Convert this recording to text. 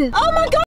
Oh my god!